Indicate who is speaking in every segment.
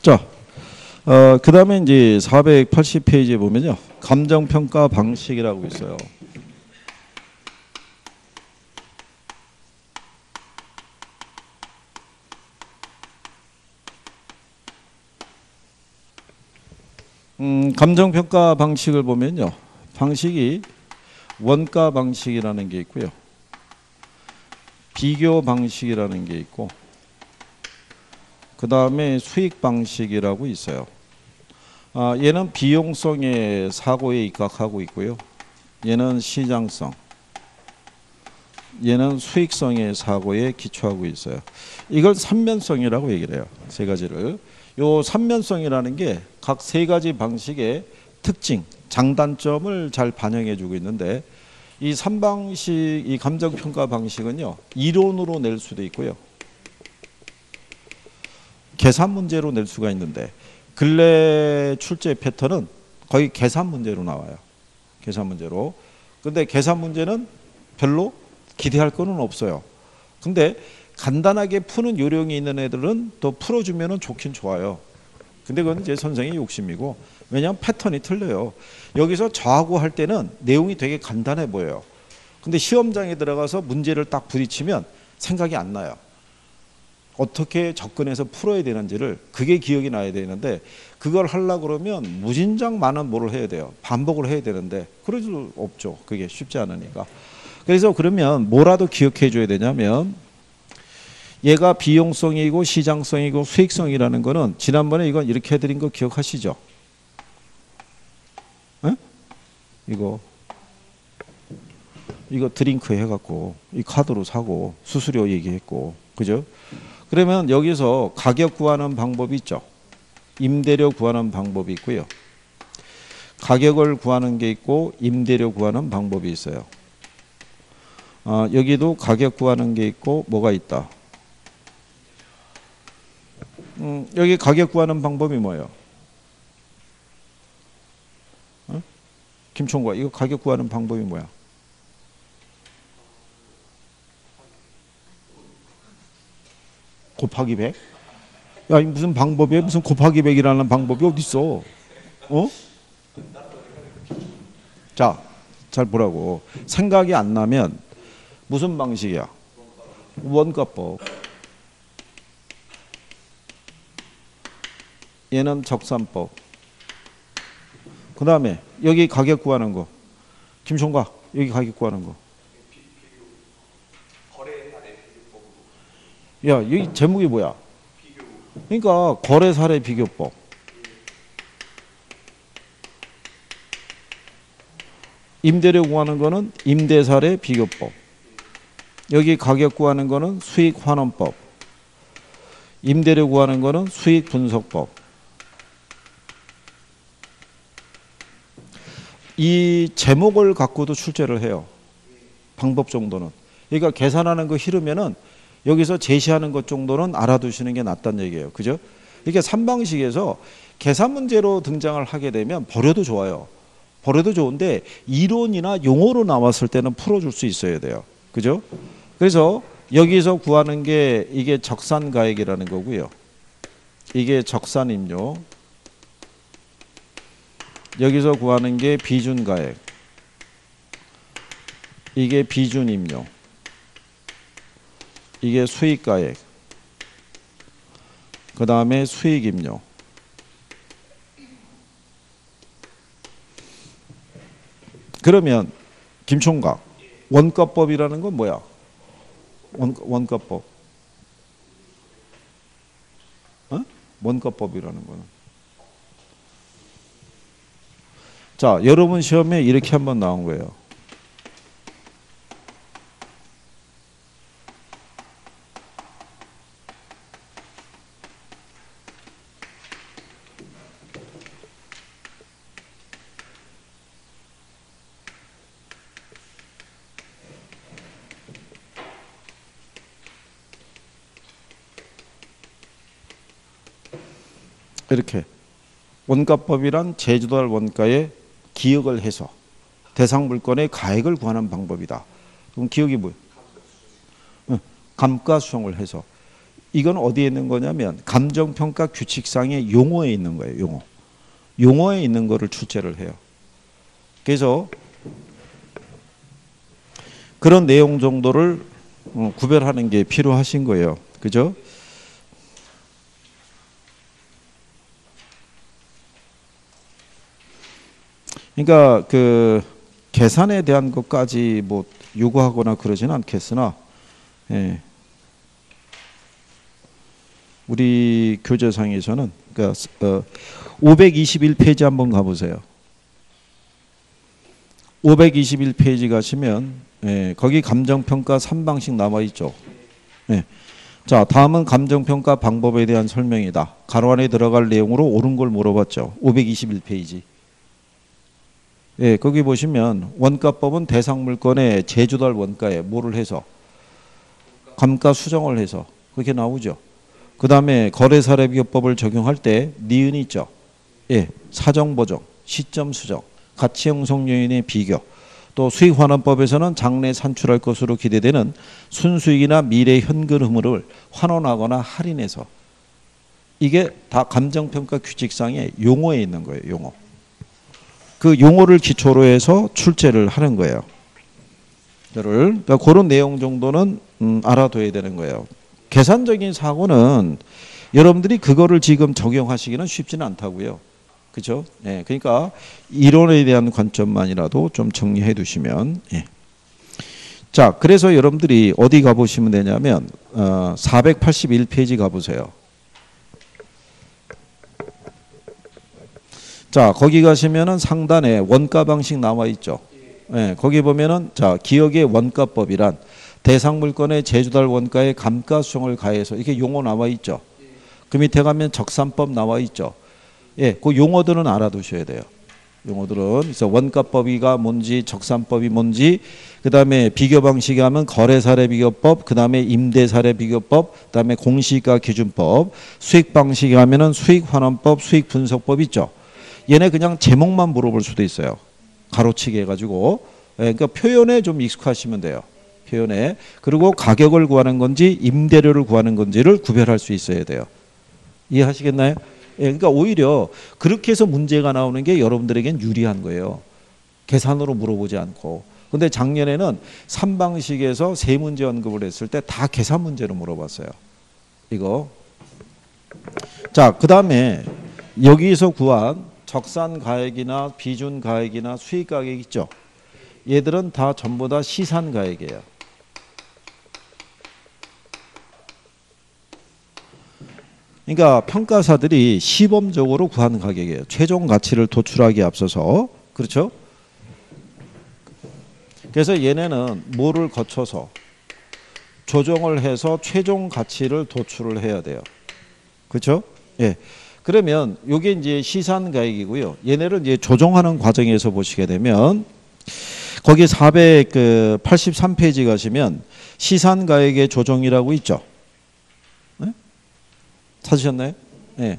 Speaker 1: 자, 어, 그 다음에 이제 480페이지에 보면요. 감정평가 방식이라고 있어요. 음, 감정평가 방식을 보면요. 방식이 원가 방식이라는 게 있고요. 비교 방식이라는 게 있고 그 다음에 수익 방식이라고 있어요. 아, 얘는 비용성의 사고에 입각하고 있고요. 얘는 시장성, 얘는 수익성의 사고에 기초하고 있어요. 이걸 삼면성이라고 얘기를 해요. 세 가지를. 요 삼면성이라는 게 각 세 가지 방식의 특징, 장단점을 잘 반영해 주고 있는데 이 삼방식 이 감정 평가 방식은요. 이론으로 낼 수도 있고요. 계산 문제로 낼 수가 있는데 근래 출제 패턴은 거의 계산 문제로 나와요. 계산 문제로. 근데 계산 문제는 별로 기대할 거는 없어요. 근데 간단하게 푸는 요령이 있는 애들은 또 풀어주면 좋긴 좋아요. 근데 그건 이제 선생의 욕심이고 왜냐하면 패턴이 틀려요. 여기서 저하고 할 때는 내용이 되게 간단해 보여요. 근데 시험장에 들어가서 문제를 딱 부딪히면 생각이 안 나요. 어떻게 접근해서 풀어야 되는지를 그게 기억이 나야 되는데 그걸 하려 그러면 무진장 많은 뭐를 해야 돼요. 반복을 해야 되는데 그럴 수 없죠. 그게 쉽지 않으니까. 그래서 그러면 뭐라도 기억해 줘야 되냐면 얘가 비용성이고 시장성이고 수익성이라는 거는 지난번에 이건 이렇게 해드린 거 기억하시죠? 에? 이거 이거 드링크 해갖고 이 카드로 사고 수수료 얘기했고 그죠? 그러면 여기서 가격 구하는 방법이 있죠. 임대료 구하는 방법이 있고요. 가격을 구하는 게 있고 임대료 구하는 방법이 있어요. 아, 여기도 가격 구하는 게 있고 뭐가 있다. 음, 여기 가격 구하는 방법이 뭐예요? 어? 김총과 이거 가격 구하는 방법이 뭐야? 곱하기 100? 야, 무슨 방법이야? 무슨 곱하기 100이라는 방법이 어디 있어? 어? 자, 잘 보라고. 생각이 안 나면 무슨 방식이야? 원가법. 얘는 적산법. 그 다음에 여기 가격 구하는 거. 김총각 여기 가격 구하는 거. 야, 여기 제목이 뭐야? 그러니까 거래 사례 비교법. 임대료 구하는 거는 임대 사례 비교법. 여기 가격 구하는 거는 수익 환원법. 임대료 구하는 거는 수익 분석법. 이 제목을 갖고도 출제를 해요. 방법 정도는. 그러니까 계산하는 거 싫으면은 여기서 제시하는 것 정도는 알아두시는 게 낫다는 얘기예요. 그죠? 이게 3방식에서 계산 문제로 등장을 하게 되면 버려도 좋아요. 버려도 좋은데 이론이나 용어로 나왔을 때는 풀어줄 수 있어야 돼요. 그죠? 그래서 여기서 구하는 게 이게 적산가액이라는 거고요. 이게 적산임료. 여기서 구하는 게 비준가액. 이게 비준임료. 이게 수익가액. 그 다음에 수익임료. 그러면 김총각 원가법이라는 건 뭐야? 원, 원가법. 어? 원가법이라는 거는. 자, 여러분 시험에 이렇게 한번 나온 거예요. 이렇게 원가법이란 제주도할 원가에 기억을 해서 대상 물건의 가액을 구하는 방법이다. 그럼 기억이 뭐예요? 감가 수정을 해서 이건 어디에 있는 거냐면 감정평가 규칙상의 용어에 있는 거예요. 용어. 용어에 있는 거를 출제를 해요. 그래서 그런 내용 정도를 어, 구별하는 게 필요하신 거예요. 그죠? 그러니까 그 계산에 대한 것까지 뭐 요구하거나 그러지는 않겠으나 예. 우리 교재상에서는 그러니까 어, 521페이지 한번 가보세요. 521페이지 가시면 예, 거기 감정평가 3방식 나와 있죠. 예. 자, 다음은 감정평가 방법에 대한 설명이다. 가로 안에 들어갈 내용으로 옳은 걸 물어봤죠. 521페이지. 예, 거기 보시면 원가법은 대상 물건의 제주달 원가에 뭐를 해서 감가 수정을 해서 그렇게 나오죠. 그 다음에 거래사례비교법을 적용할 때 니은이 있죠. 예, 사정 보정, 시점 수정, 가치 형성 요인의 비교, 또 수익 환원법에서는 장래 산출할 것으로 기대되는 순수익이나 미래 현금 흐름을 환원하거나 할인해서 이게 다 감정평가 규칙상의 용어에 있는 거예요. 용어. 그 용어를 기초로 해서 출제를 하는 거예요. 를 그러니까 그런 내용 정도는 음, 알아둬야 되는 거예요. 계산적인 사고는 여러분들이 그거를 지금 적용하시기는 쉽지는 않다고요. 그죠? 예, 그러니까 이론에 대한 관점만이라도 좀 정리해 두시면 예. 자, 그래서 여러분들이 어디 가보시면 되냐면 어, 481페이지 가보세요. 자, 거기 가시면은 상단에 원가 방식 나와 있죠. 예, 거기 보면은 자, 기억의 원가법이란 대상 물건의 제주달 원가에 감가 수정을 가해서 이렇게 용어 나와 있죠. 그 밑에 가면 적산법 나와 있죠. 예, 그 용어들은 알아두셔야 돼요. 용어들은 그래서 원가법이가 뭔지 적산법이 뭔지 그다음에 비교 방식이 하면 거래 사례 비교법 그다음에 임대 사례 비교법 그다음에 공시가 기준법 수익 방식이 하면은 수익 환원법 수익 분석법 있죠. 얘네 그냥 제목만 물어볼 수도 있어요. 가로치기 해가지고 예, 그러니까 표현에 좀 익숙하시면 돼요. 표현에 그리고 가격을 구하는 건지 임대료를 구하는 건지를 구별할 수 있어야 돼요. 이해하시겠나요? 예, 그러니까 오히려 그렇게 해서 문제가 나오는 게 여러분들에겐 유리한 거예요. 계산으로 물어보지 않고. 근데 작년에는 3방식에서 세 문제 언급을 했을 때 다 계산 문제로 물어봤어요. 이거. 자, 그 다음에 여기서 구한 적산 가액이나 비준 가액이나 수익 가액 있죠. 얘들은 다 전부 다 시산 가액이에요. 그러니까 평가사들이 시범적으로 구한 가격이에요. 최종 가치를 도출하기에 앞서서 그렇죠? 그래서 얘네는 뭐를 거쳐서 조정을 해서 최종 가치를 도출을 해야 돼요. 그렇죠? 예. 그러면 이게 이제 시산 가액이고요. 얘네를 이제 조정하는 과정에서 보시게 되면 거기 483페이지 가시면 시산 가액의 조정이라고 있죠. 찾으셨나요? 네.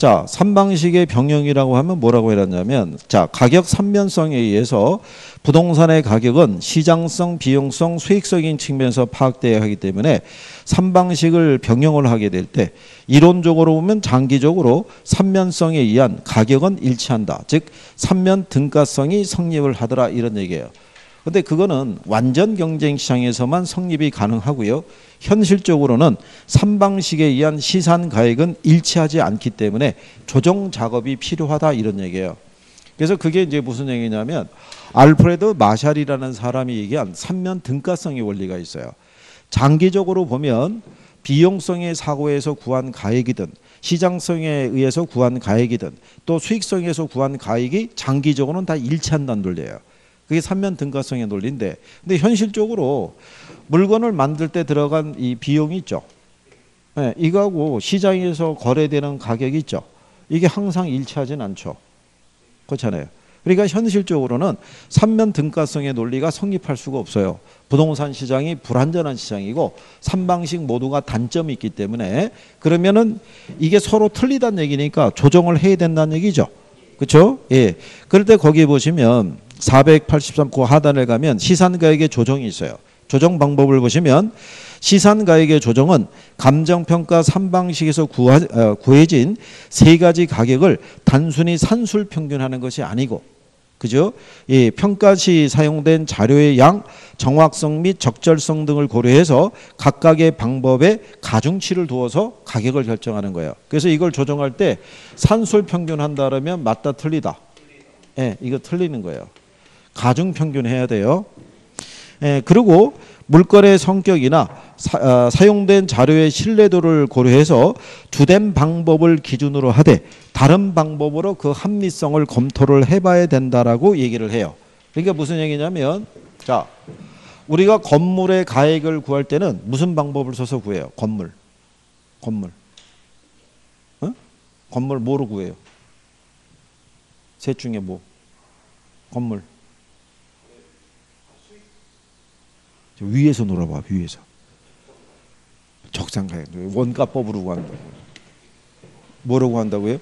Speaker 1: 자, 3방식의 병영이라고 하면 뭐라고 해놨냐면 자, 가격 삼면성에 의해서 부동산의 가격은 시장성, 비용성, 수익적인 측면에서 파악돼야 하기 때문에 3방식을 병영을 하게 될 때 이론적으로 보면 장기적으로 삼면성에 의한 가격은 일치한다. 즉 삼면 등가성이 성립을 하더라 이런 얘기예요. 근데 그거는 완전 경쟁 시장에서만 성립이 가능하고요. 현실적으로는 3방식에 의한 시산 가액은 일치하지 않기 때문에 조정 작업이 필요하다 이런 얘기예요. 그래서 그게 이제 무슨 얘기냐면 알프레드 마샬이라는 사람이 얘기한 삼면 등가성의 원리가 있어요. 장기적으로 보면 비용성의 사고에서 구한 가액이든 시장성에 의해서 구한 가액이든 또 수익성에서 구한 가액이 장기적으로는 다 일치한다는 논리예요. 그게 삼면 등가성의 논리인데 근데 현실적으로 물건을 만들 때 들어간 이 비용이 있죠. 네, 이거하고 시장에서 거래되는 가격이 있죠. 이게 항상 일치하진 않죠. 그렇잖아요. 그러니까 현실적으로는 삼면 등가성의 논리가 성립할 수가 없어요. 부동산 시장이 불안전한 시장이고 삼방식 모두가 단점이 있기 때문에 그러면은 이게 서로 틀리다는 얘기니까 조정을 해야 된다는 얘기죠. 그렇죠? 예. 그럴 때 거기 보시면 483구 하단에 가면 시산가액의 조정이 있어요. 조정 방법을 보시면 시산가액의 조정은 감정평가 3방식에서 구하, 어, 구해진 세 가지 가격을 단순히 산술 평균하는 것이 아니고 그죠? 이 평가 시 사용된 자료의 양, 정확성 및 적절성 등을 고려해서 각각의 방법에 가중치를 두어서 가격을 결정하는 거예요. 그래서 이걸 조정할 때 산술 평균한다 그러면 맞다 틀리다. 예, 네, 이거 틀리는 거예요. 가중 평균해야 돼요. 예, 그리고 물건의 성격이나 사, 어, 사용된 자료의 신뢰도를 고려해서 주된 방법을 기준으로 하되 다른 방법으로 그 합리성을 검토를 해봐야 된다라고 얘기를 해요. 그러니까 무슨 얘기냐면 자 우리가 건물의 가액을 구할 때는 무슨 방법을 써서 구해요? 건물, 건물, 어? 건물 뭐로 구해요? 셋 중에 뭐? 건물. 위에서 놀아봐 위에서 적상가액 원가법으로 구한다고 뭐라고 한다고요?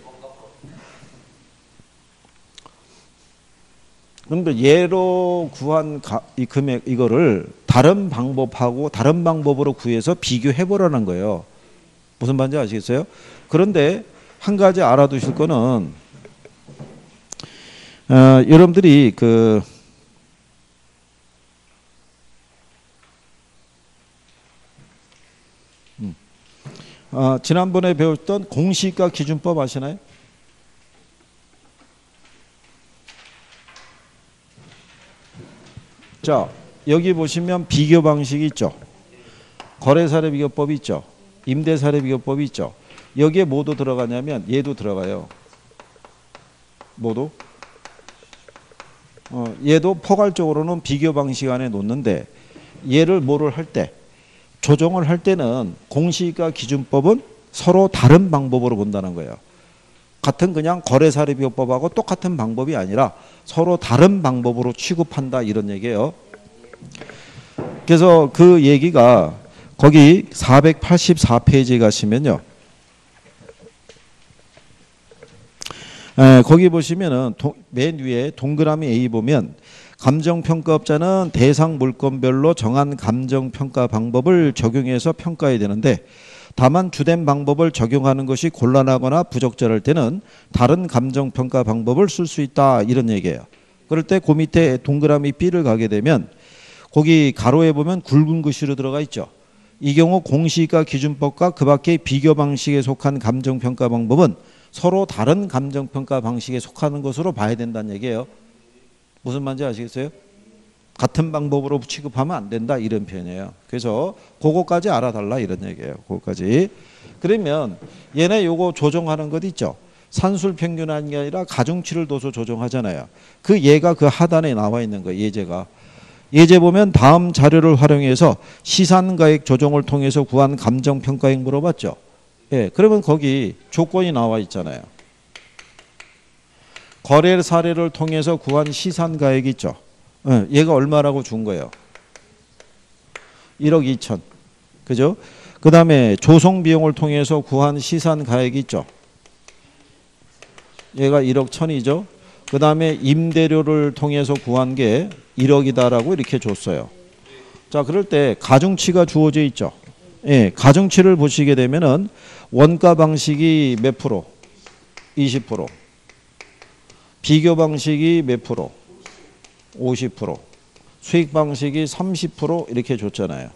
Speaker 1: 그런데 예로 구한 이 금액 이거를 다른 방법하고 다른 방법으로 구해서 비교해 보라는 거예요. 무슨 말인지 아시겠어요? 그런데 한 가지 알아두실 거는 어, 여러분들이 그 어, 지난번에 배웠던 공시가 기준법 아시나요? 자, 여기 보시면 비교 방식이 있죠. 거래사례 비교법이 있죠. 임대사례 비교법이 있죠. 여기에 뭐도 들어가냐면 얘도 들어가요. 뭐도? 어, 얘도 포괄적으로는 비교 방식 안에 놓는데 얘를 뭐를 할 때 조정을 할 때는 공시가 기준법은 서로 다른 방법으로 본다는 거예요. 같은 그냥 거래사례비법하고 똑같은 방법이 아니라 서로 다른 방법으로 취급한다 이런 얘기예요. 그래서 그 얘기가 거기 484페이지에 가시면요. 에, 거기 보시면은 도, 맨 위에 동그라미 A 보면 감정평가업자는 대상 물건별로 정한 감정평가 방법을 적용해서 평가해야 되는데 다만 주된 방법을 적용하는 것이 곤란하거나 부적절할 때는 다른 감정평가 방법을 쓸 수 있다 이런 얘기예요. 그럴 때 그 밑에 동그라미 B를 가게 되면 거기 가로에 보면 굵은 글씨로 들어가 있죠. 이 경우 공시가 기준법과 그 밖의 비교 방식에 속한 감정평가 방법은 서로 다른 감정평가 방식에 속하는 것으로 봐야 된다는 얘기예요. 무슨 말인지 아시겠어요? 같은 방법으로 취급하면 안 된다 이런 표현이에요. 그래서 그거까지 알아달라 이런 얘기예요. 그거까지. 그러면 얘네 요거 조정하는 것 있죠. 산술 평균하는 게 아니라 가중치를 둬서 조정하잖아요. 그 예가 그 하단에 나와 있는 거예요. 예제가. 예제 보면 다음 자료를 활용해서 시산가액 조정을 통해서 구한 감정평가액 물어봤죠. 예, 그러면 거기 조건이 나와 있잖아요. 거래 사례를 통해서 구한 시산 가액 있죠. 예, 얘가 얼마라고 준 거예요? 1억 2천. 그죠? 그 다음에 조성 비용을 통해서 구한 시산 가액 있죠. 얘가 1억 1천이죠. 그 다음에 임대료를 통해서 구한 게 1억이다라고 이렇게 줬어요. 자, 그럴 때 가중치가 주어져 있죠. 예, 가중치를 보시게 되면은 원가 방식이 몇 프로? 20%. 비교 방식이 몇 프로? 50%. 수익 방식이 30% 이렇게 줬잖아요.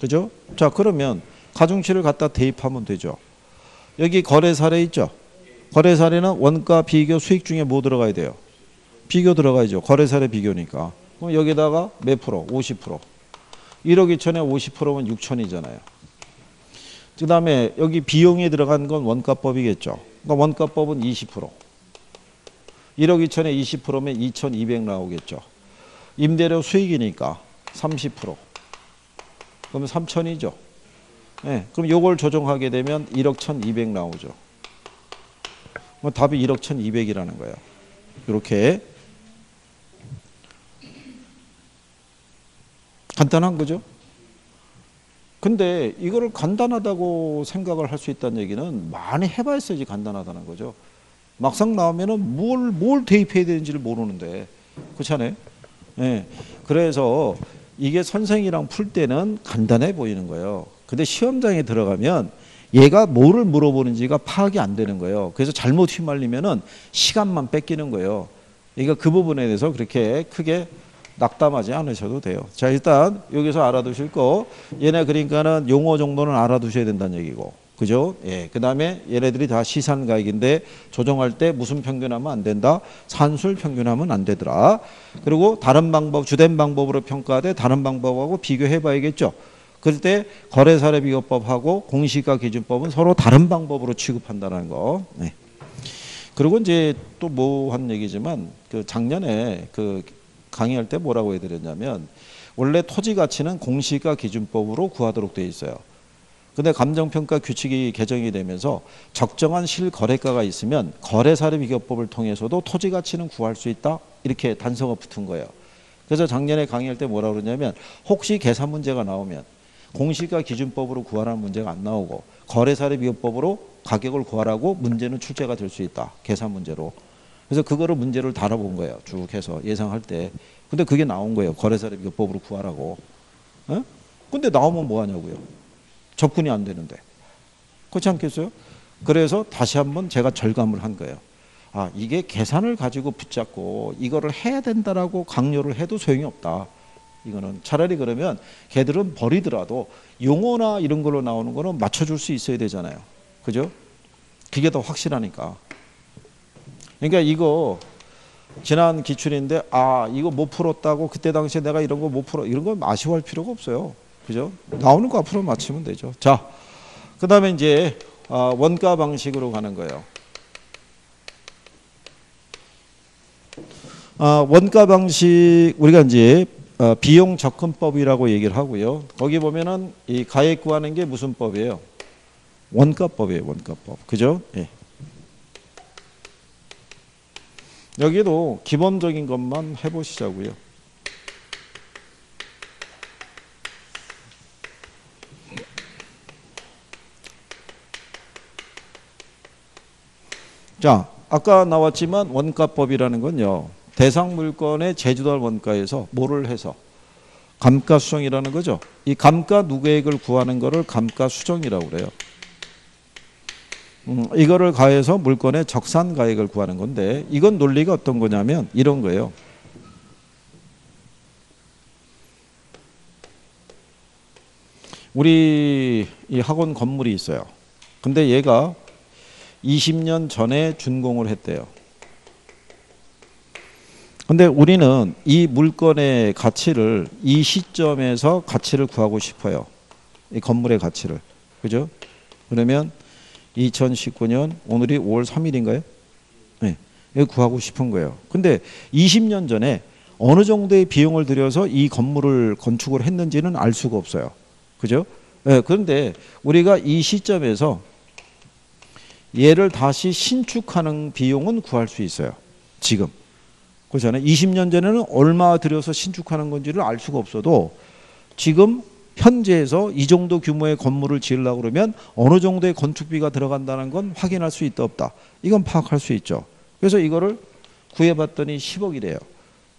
Speaker 1: 그죠? 자, 그러면 가중치를 갖다 대입하면 되죠. 여기 거래 사례 있죠? 거래 사례는 원가, 비교, 수익 중에 뭐 들어가야 돼요? 비교 들어가야죠. 거래 사례 비교니까. 그럼 여기다가 몇 프로? 50%. 1억 2천에 50%면 6천이잖아요. 그 다음에 여기 비용에 들어간 건 원가법이겠죠. 그러니까 원가법은 20%. 1억 2천에 20%면 2,200 나오겠죠. 임대료 수익이니까 30%. 그러면 3천이죠. 네, 그럼 요걸 조정하게 되면 1억 1,200 나오죠. 뭐 답이 1억 1,200이라는 거예요. 이렇게 간단한 거죠. 근데 이거를 간단하다고 생각을 할 수 있다는 얘기는 많이 해봐야지 간단하다는 거죠. 막상 나오면은 뭘, 뭘 대입해야 되는지를 모르는데. 그렇잖아요. 예. 그래서 이게 선생이랑 풀 때는 간단해 보이는 거예요. 근데 시험장에 들어가면 얘가 뭐를 물어보는지가 파악이 안 되는 거예요. 그래서 잘못 휘말리면은 시간만 뺏기는 거예요. 그러니까 그 부분에 대해서 그렇게 크게 낙담하지 않으셔도 돼요. 자, 일단 여기서 알아두실 거 얘네 그러니까는 용어 정도는 알아두셔야 된다는 얘기고. 그죠? 예. 그 다음에 얘네들이 다 시산가액인데 조정할 때 무슨 평균하면 안 된다? 산술 평균하면 안 되더라. 그리고 다른 방법 주된 방법으로 평가돼 다른 방법하고 비교해 봐야겠죠. 그럴 때 거래사례 비교법하고 공시가 기준법은 서로 다른 방법으로 취급한다는 거. 네. 그리고 이제 또 뭐 한 얘기지만 그 작년에 그 강의할 때 뭐라고 해드렸냐면 원래 토지 가치는 공시가 기준법으로 구하도록 돼 있어요. 근데 감정평가 규칙이 개정이 되면서 적정한 실거래가가 있으면 거래사례 비교법을 통해서도 토지 가치는 구할 수 있다 이렇게 단서가 붙은 거예요. 그래서 작년에 강의할 때 뭐라 그러냐면 혹시 계산 문제가 나오면 공시가 기준법으로 구하라는 문제가 안 나오고 거래사례 비교법으로 가격을 구하라고 문제는 출제가 될 수 있다. 계산 문제로. 그래서 그거를 문제를 달아본 거예요. 쭉 해서 예상할 때. 근데 그게 나온 거예요. 거래사례 비교법으로 구하라고. 어? 근데 나오면 뭐 하냐고요. 접근이 안 되는데. 그렇지 않겠어요? 그래서 다시 한번 제가 절감을 한 거예요. 아, 이게 계산을 가지고 붙잡고 이거를 해야 된다라고 강요를 해도 소용이 없다. 이거는 차라리 그러면 걔들은 버리더라도 용어나 이런 걸로 나오는 거는 맞춰줄 수 있어야 되잖아요. 그죠? 그게 더 확실하니까. 그러니까 이거 지난 기출인데 아 이거 못 풀었다고 그때 당시에 내가 이런 거 못 풀어 이런 건 아쉬워할 필요가 없어요. 그죠? 나오는 거 앞으로 맞추면 되죠. 자, 그 다음에 이제 아, 원가 방식으로 가는 거예요. 아, 원가 방식 우리가 이제 어, 비용 접근법이라고 얘기를 하고요. 거기 보면은 이 가액 구하는 게 무슨 법이에요? 원가법이에요. 원가법. 그죠? 예. 여기도 기본적인 것만 해보시자고요. 자, 아까 나왔지만 원가법이라는 건요. 대상 물건의 제주도 원가에서 뭐를 해서 감가 수정이라는 거죠. 이 감가 누계액을 구하는 거를 감가 수정이라고 그래요. 음, 이거를 가해서 물건의 적산 가액을 구하는 건데 이건 논리가 어떤 거냐면 이런 거예요. 우리 이 학원 건물이 있어요. 근데 얘가 20년 전에 준공을 했대요. 근데 우리는 이 물건의 가치를 이 시점에서 가치를 구하고 싶어요. 이 건물의 가치를. 그죠? 그러면 2019년 오늘이 5월 3일인가요? 네. 구하고 싶은 거예요. 근데 20년 전에 어느 정도의 비용을 들여서 이 건물을 건축을 했는지는 알 수가 없어요. 그죠? 네, 그런데 우리가 이 시점에서 얘를 다시 신축하는 비용은 구할 수 있어요. 지금. 그렇잖아요. 20년 전에는 얼마 들여서 신축하는 건지를 알 수가 없어도 지금 현재에서 이 정도 규모의 건물을 지으려고 그러면 어느 정도의 건축비가 들어간다는 건 확인할 수 있다 없다. 이건 파악할 수 있죠. 그래서 이거를 구해봤더니 10억이래요.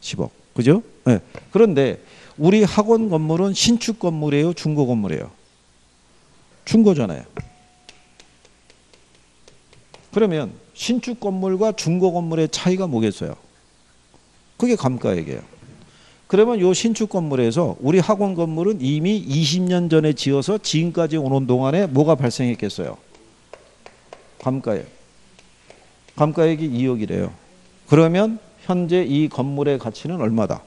Speaker 1: 10억. 그죠? 네. 그런데 우리 학원 건물은 신축 건물이에요? 중고 건물이에요? 중고잖아요. 그러면 신축 건물과 중고 건물의 차이가 뭐겠어요? 그게 감가액이에요. 그러면 요 신축 건물에서 우리 학원 건물은 이미 20년 전에 지어서 지금까지 오는 동안에 뭐가 발생했겠어요? 감가액. 감가액이 2억이래요. 그러면 현재 이 건물의 가치는 얼마다?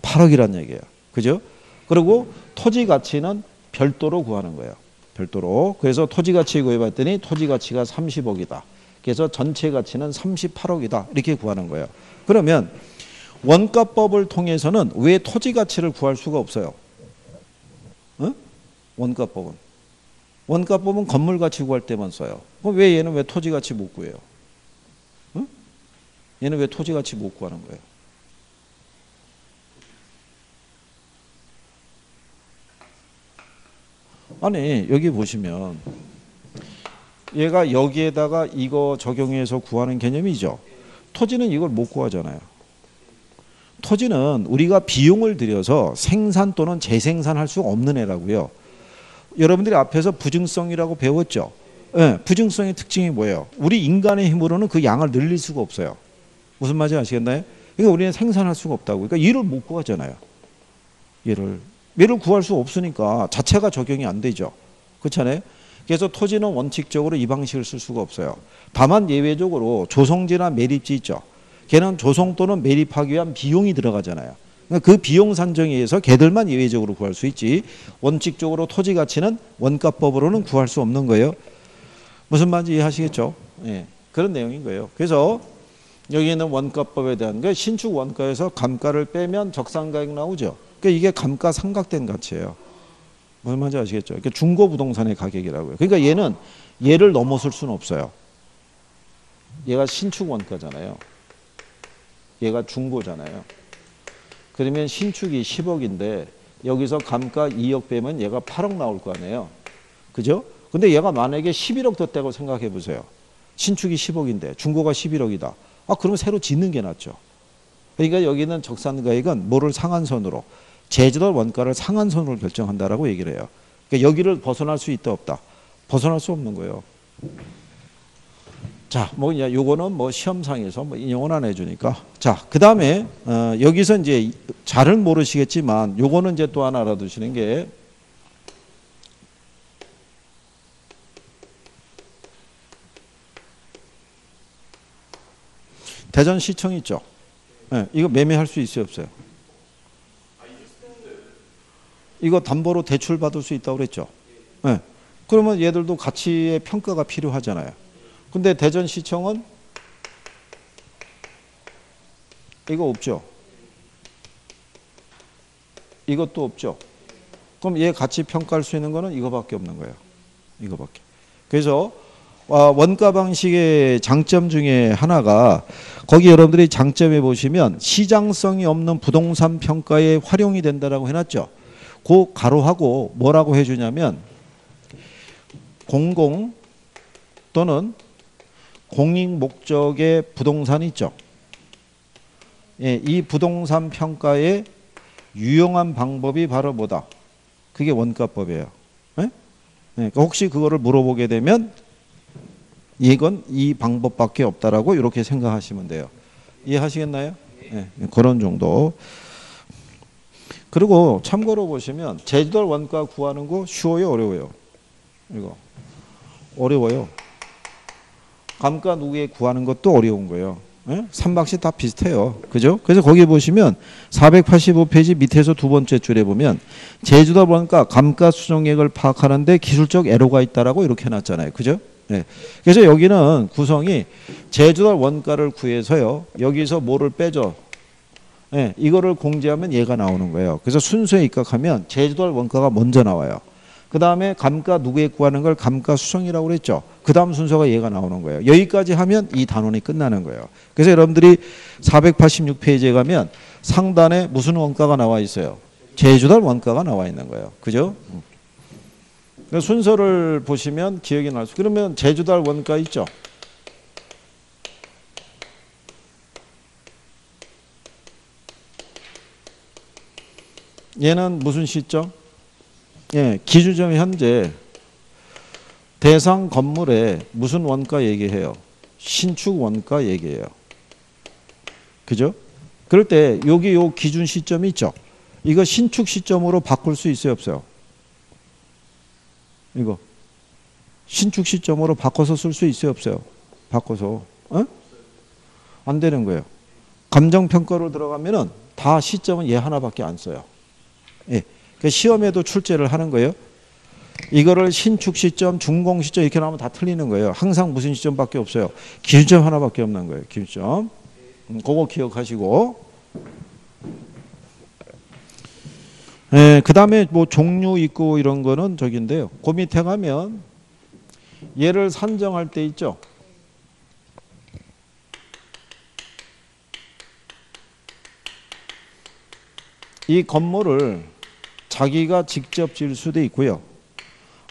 Speaker 1: 8억이란 얘기예요. 그죠? 그리고 토지 가치는 별도로 구하는 거예요. 별도로. 그래서 토지 가치 구해봤더니 토지 가치가 30억이다. 그래서 전체 가치는 38억이다. 이렇게 구하는 거예요. 그러면 원가법을 통해서는 왜 토지 가치를 구할 수가 없어요? 어? 원가법은. 원가법은 건물 가치 구할 때만 써요. 그럼 왜 얘는 왜 토지 가치 못 구해요? 어? 얘는 왜 토지 가치 못 구하는 거예요? 아니 여기 보시면 얘가 여기에다가 이거 적용해서 구하는 개념이죠. 토지는 이걸 못 구하잖아요. 토지는 우리가 비용을 들여서 생산 또는 재생산할 수 없는 애라고요. 여러분들이 앞에서 부증성이라고 배웠죠. 예, 부증성의 특징이 뭐예요? 우리 인간의 힘으로는 그 양을 늘릴 수가 없어요. 무슨 말인지 아시겠나요? 그러니까 우리는 생산할 수가 없다고. 그러니까 얘를 못 구하잖아요. 얘를 얘를 구할 수 없으니까 자체가 적용이 안 되죠. 그렇잖아요. 그래서 토지는 원칙적으로 이 방식을 쓸 수가 없어요. 다만 예외적으로 조성지나 매립지 있죠. 걔는 조성 또는 매립하기 위한 비용이 들어가잖아요. 그러니까 그 비용 산정에 의해서 걔들만 예외적으로 구할 수 있지 원칙적으로 토지 가치는 원가법으로는 구할 수 없는 거예요. 무슨 말인지 이해하시겠죠? 예, 그런 내용인 거예요. 그래서 여기 있는 원가법에 대한 게 신축 원가에서 감가를 빼면 적산가액 나오죠. 그러니까 이게 감가 삼각된 가치예요. 무슨 말인지 아시겠죠? 그러니까 중고 부동산의 가격이라고요. 그러니까 얘는 얘를 넘어설 수는 없어요. 얘가 신축 원가잖아요. 얘가 중고잖아요. 그러면 신축이 10억인데 여기서 감가 2억 빼면 얘가 8억 나올 거 아니에요. 그죠? 근데 얘가 만약에 11억 뒀다고 생각해 보세요. 신축이 10억인데 중고가 11억이다. 아, 그러면 새로 짓는 게 낫죠. 그러니까 여기는 적산가액은 뭐를 상한선으로 제주도 원가를 상한선으로 결정한다라고 얘기를 해요. 그러니까 여기를 벗어날 수 있다 없다. 벗어날 수 없는 거예요. 자, 뭐 이제 요거는 뭐 시험상에서 뭐 인용은 안 해주니까. 자, 그 다음에 어, 여기서 이제 잘은 모르시겠지만 요거는 이제 또 하나 알아두시는 게 대전시청 있죠. 네, 이거 매매할 수 있어요, 없어요? 이거 담보로 대출 받을 수 있다고 그랬죠. 네. 그러면 얘들도 가치의 평가가 필요하잖아요. 근데 대전시청은 이거 없죠. 이것도 없죠. 그럼 얘 가치 평가할 수 있는 거는 이거밖에 없는 거예요. 이거밖에. 그래서 아, 원가 방식의 장점 중에 하나가 거기 여러분들이 장점에 보시면 시장성이 없는 부동산 평가에 활용이 된다라고 해놨죠. 그 가로하고 뭐라고 해주냐면 공공 또는 공익 목적의 부동산이 있죠. 예, 이 부동산 평가의 유용한 방법이 바로 뭐다? 그게 원가법이에요. 예? 예, 그러니까 혹시 그거를 물어보게 되면 이건 이 방법밖에 없다라고 이렇게 생각하시면 돼요. 이해하시겠나요? 예, 그런 정도. 그리고 참고로 보시면 제주도 원가 구하는 거 쉬워요, 어려워요? 이거 어려워요. 감가 누구에 구하는 것도 어려운 거예요. 예? 3박씨 다 비슷해요. 그죠? 그래서 거기 보시면 485페이지 밑에서 두 번째 줄에 보면 제주도 원가 감가 수정액을 파악하는데 기술적 애로가 있다라고 이렇게 해놨잖아요. 그죠? 네. 그래서 여기는 구성이 제주도 원가를 구해서요. 여기서 뭐를 빼죠? 네, 이거를 공제하면 얘가 나오는 거예요. 그래서 순서에 입각하면 제주도 원가가 먼저 나와요. 그 다음에 감가 누구에 구하는 걸 감가 수성이라고 그랬죠. 그 다음 순서가 얘가 나오는 거예요. 여기까지 하면 이 단원이 끝나는 거예요. 그래서 여러분들이 486페이지에 가면 상단에 무슨 원가가 나와 있어요? 제주도 원가가 나와 있는 거예요. 그죠? 순서를 보시면 기억이 날 수. 그러면 제주달 원가 있죠. 얘는 무슨 시점? 예, 기준점 현재 대상 건물에 무슨 원가 얘기해요? 신축 원가 얘기해요. 그죠? 그럴 때 여기 요 기준 시점이 있죠. 이거 신축 시점으로 바꿀 수 있어요, 없어요? 이거 신축 시점으로 바꿔서 쓸 수 있어요 없어요? 바꿔서 어? 안 되는 거예요. 감정 평가로 들어가면은 다 시점은 얘 하나밖에 안 써요. 예. 그 시험에도 출제를 하는 거예요. 이거를 신축 시점, 준공 시점 이렇게 나오면 다 틀리는 거예요. 항상 무슨 시점밖에 없어요. 기준점 하나밖에 없는 거예요. 기준점. 음, 그거 기억하시고 예, 그 다음에 뭐 종류 있고 이런 거는 저긴데요. 그 밑에 가면 얘를 산정할 때 있죠. 이 건물을 자기가 직접 질 수도 있고요.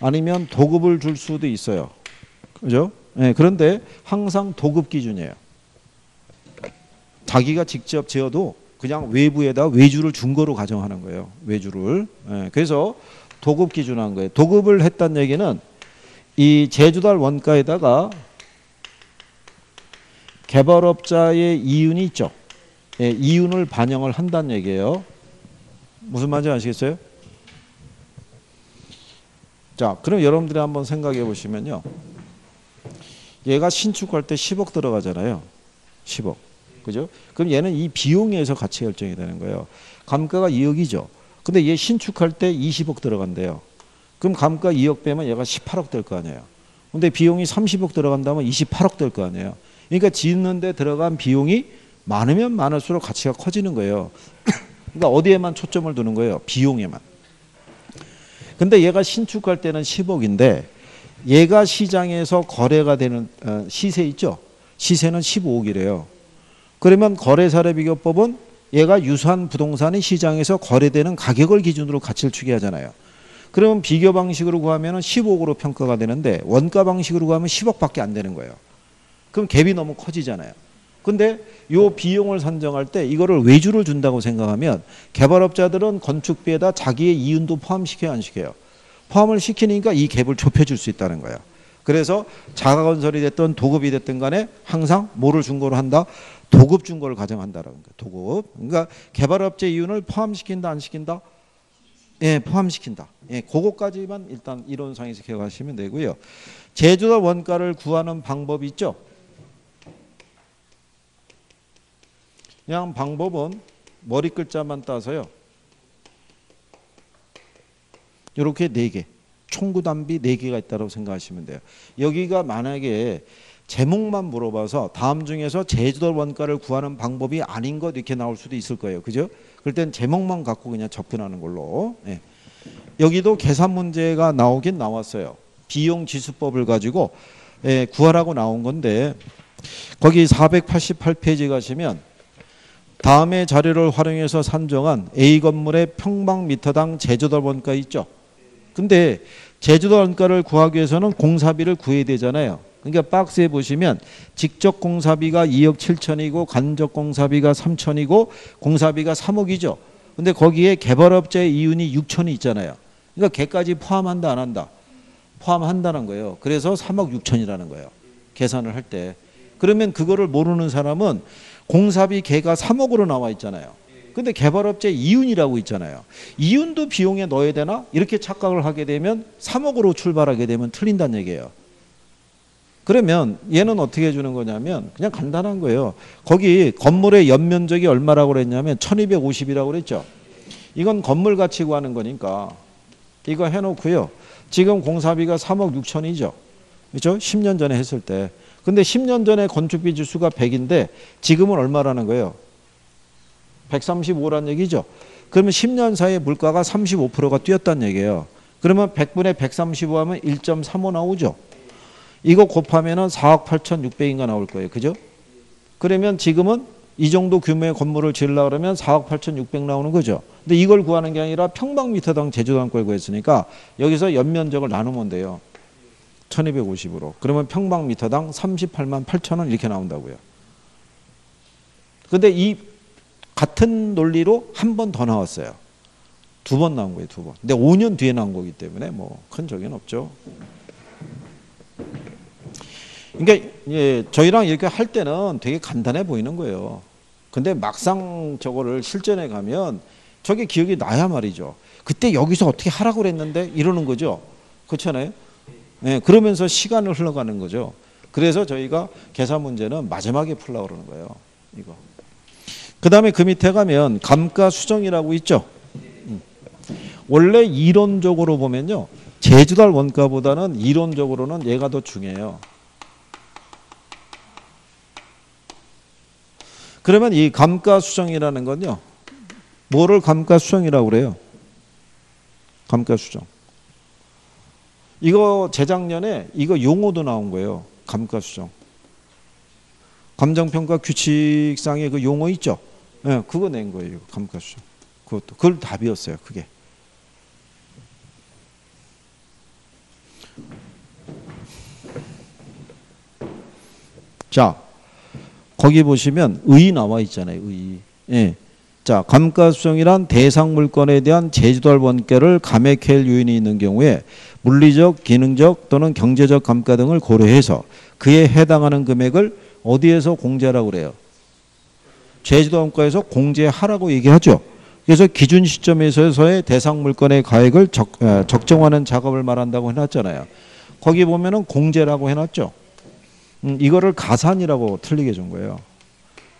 Speaker 1: 아니면 도급을 줄 수도 있어요. 그죠? 네, 그런데 항상 도급 기준이에요. 자기가 직접 지어도 그냥 외부에다 외주를 준 거로 가정하는 거예요. 외주를. 예, 그래서 도급 기준한 거예요. 도급을 했단 얘기는 이 제주달 원가에다가 개발업자의 이윤이 있죠. 예, 이윤을 반영을 한다는 얘기예요. 무슨 말인지 아시겠어요? 자, 그럼 여러분들이 한번 생각해 보시면요. 얘가 신축할 때 10억 들어가잖아요. 10억. 그죠? 그럼 얘는 이 비용에서 가치 결정이 되는 거예요. 감가가 2억이죠. 근데 얘 신축할 때 20억 들어간대요. 그럼 감가 2억 빼면 얘가 18억 될 거 아니에요. 근데 비용이 30억 들어간다면 28억 될 거 아니에요. 그러니까 짓는데 들어간 비용이 많으면 많을수록 가치가 커지는 거예요. 그러니까 어디에만 초점을 두는 거예요? 비용에만. 근데 얘가 신축할 때는 10억인데 얘가 시장에서 거래가 되는 어, 시세 있죠? 시세는 15억이래요. 그러면 거래사례 비교법은 얘가 유사한 부동산이 시장에서 거래되는 가격을 기준으로 가치를 추계하잖아요. 그러면 비교 방식으로 구하면 15억으로 평가가 되는데 원가 방식으로 구하면 10억밖에 안 되는 거예요. 그럼 갭이 너무 커지잖아요. 근데 요 비용을 산정할 때 이거를 외주를 준다고 생각하면 개발업자들은 건축비에다 자기의 이윤도 포함시켜야 안 시켜요. 포함을 시키니까 이 갭을 좁혀줄 수 있다는 거예요. 그래서 자가건설이 됐든 도급이 됐든 간에 항상 뭐를 준거로 한다? 도급 준거를 가정한다라는 거예요. 도급. 그러니까 개발업체 이윤을 포함시킨다 안 시킨다? 예, 포함시킨다. 예, 그거까지만 일단 이론상에서 기억하시면 되고요. 제조사 원가를 구하는 방법이 있죠. 그냥 방법은 머리 글자만 따서요. 이렇게 네 개. 총구단비 네 개가 있다고 생각하시면 돼요. 여기가 만약에 제목만 물어봐서 다음 중에서 제주도 원가를 구하는 방법이 아닌 것 이렇게 나올 수도 있을 거예요. 그죠? 그럴 땐 제목만 갖고 그냥 접근하는 걸로. 예. 여기도 계산 문제가 나오긴 나왔어요. 비용 지수법을 가지고 예, 구하라고 나온 건데 거기 488페이지 가시면 다음의 자료를 활용해서 산정한 A 건물의 평방미터당 제조달 원가 있죠. 근데 제주도 원가를 구하기 위해서는 공사비를 구해야 되잖아요. 그러니까 박스에 보시면 직접 공사비가 2억 7천이고 간접 공사비가 3천이고 공사비가 3억이죠. 근데 거기에 개발업자의 이윤이 6천이 있잖아요. 그러니까 개까지 포함한다 안 한다. 포함한다는 거예요. 그래서 3억 6천이라는 거예요. 계산을 할 때. 그러면 그거를 모르는 사람은 공사비 개가 3억으로 나와 있잖아요. 근데 개발업체 이윤이라고 있잖아요. 이윤도 비용에 넣어야 되나? 이렇게 착각을 하게 되면 3억으로 출발하게 되면 틀린다는 얘기예요. 그러면 얘는 어떻게 해주는 거냐면 그냥 간단한 거예요. 거기 건물의 연면적이 얼마라고 그랬냐면 1250이라고 그랬죠. 이건 건물 가치 구하는 거니까 이거 해놓고요. 지금 공사비가 3억 6천이죠. 그렇죠? 10년 전에 했을 때. 근데 10년 전에 건축비 지수가 100인데 지금은 얼마라는 거예요? 135란 얘기죠. 그러면 10년 사이에 물가가 35%가 뛰었다는 얘기예요. 그러면 100분의 135 하면 1.35 나오죠. 이거 곱하면은 4억 8,600인가 나올 거예요. 그죠? 그러면 지금은 이 정도 규모의 건물을 지으려고 그러면 4억 8,600 나오는 거죠. 근데 이걸 구하는 게 아니라 평방미터당 제조당 걸 구했으니까 여기서 연면적을 나누면 돼요. 1250으로. 그러면 평방미터당 38만 8천 원 이렇게 나온다고요. 근데 이 같은 논리로 한 번 더 나왔어요. 두 번 나온 거예요, 두 번. 근데 5년 뒤에 나온 거기 때문에 뭐 큰 적은 없죠. 그러니까 예, 저희랑 이렇게 할 때는 되게 간단해 보이는 거예요. 근데 막상 저거를 실전에 가면 저게 기억이 나야 말이죠. 그때 여기서 어떻게 하라고 그랬는데 이러는 거죠. 그렇잖아요. 예, 그러면서 시간을 흘러가는 거죠. 그래서 저희가 계산 문제는 마지막에 풀라고 그러는 거예요. 이거. 그 다음에 그 밑에 가면 감가 수정이라고 있죠. 음. 원래 이론적으로 보면요. 제주달 원가보다는 이론적으로는 얘가 더 중요해요. 그러면 이 감가 수정이라는 건요. 뭐를 감가 수정이라고 그래요? 감가 수정. 이거 재작년에 이거 용어도 나온 거예요. 감가 수정. 감정평가 규칙상의 그 용어 있죠? 예, 네, 그거 낸 거예요. 감가 수정. 그것도. 그걸 답이었어요. 그게. 자, 거기 보시면 의 나와 있잖아요. 의. 예. 자, 감가수정이란 대상 물건에 대한 제주도할 원가를 감액할 요인이 있는 경우에 물리적, 기능적 또는 경제적 감가 등을 고려해서 그에 해당하는 금액을 어디에서 공제하라고 그래요? 제주도 원가에서 공제하라고 얘기하죠. 그래서 기준 시점에서의 대상 물건의 가액을 적, 적정하는 작업을 말한다고 해놨잖아요. 거기 보면은 공제라고 해놨죠. 음, 이거를 가산이라고 틀리게 준 거예요.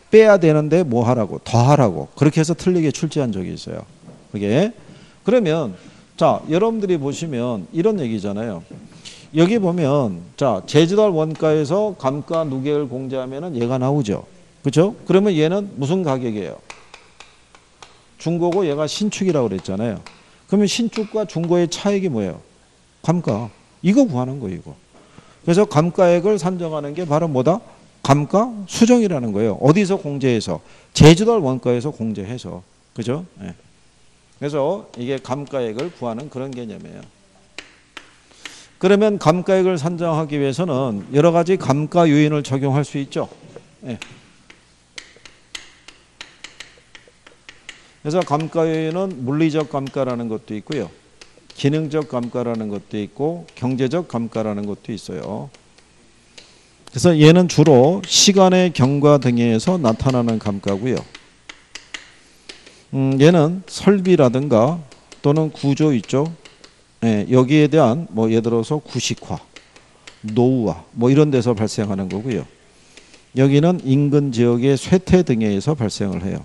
Speaker 1: 빼야 되는데 뭐 하라고 더 하라고 그렇게 해서 틀리게 출제한 적이 있어요. 그게 그러면 자 여러분들이 보시면 이런 얘기잖아요. 여기 보면 자 제주달 원가에서 감가 누계를 공제하면은 얘가 나오죠. 그렇죠? 그러면 얘는 무슨 가격이에요? 중고고 얘가 신축이라고 그랬잖아요. 그러면 신축과 중고의 차익이 뭐예요? 감가. 이거 구하는 거예요, 이거. 그래서 감가액을 산정하는 게 바로 뭐다? 감가 수정이라는 거예요. 어디서 공제해서 제주도 원가에서 공제해서 그죠? 네. 그래서 이게 감가액을 구하는 그런 개념이에요. 그러면 감가액을 산정하기 위해서는 여러 가지 감가 요인을 적용할 수 있죠. 네. 그래서 감가 요인은 물리적 감가라는 것도 있고요. 기능적 감가라는 것도 있고 경제적 감가라는 것도 있어요. 그래서 얘는 주로 시간의 경과 등에서 나타나는 감가고요. 음, 얘는 설비라든가 또는 구조 있죠. 예, 여기에 대한 뭐 예를 들어서 구식화, 노후화 뭐 이런 데서 발생하는 거고요. 여기는 인근 지역의 쇠퇴 등에서 발생을 해요.